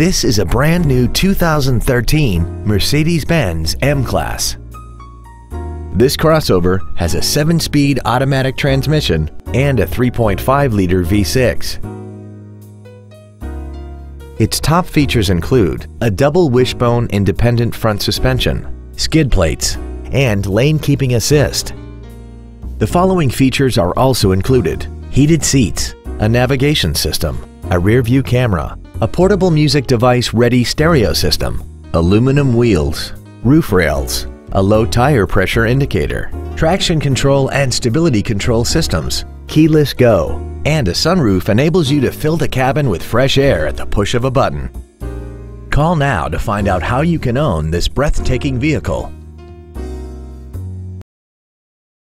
This is a brand new 2013 Mercedes-Benz M-Class. This crossover has a 7-speed automatic transmission and a 3.5-liter V6. Its top features include a double wishbone independent front suspension, skid plates, and lane keeping assist. The following features are also included heated seats, a navigation system, a rear view camera, a portable music device ready stereo system, aluminum wheels, roof rails, a low tire pressure indicator, traction control and stability control systems, keyless go, and a sunroof enables you to fill the cabin with fresh air at the push of a button. Call now to find out how you can own this breathtaking vehicle.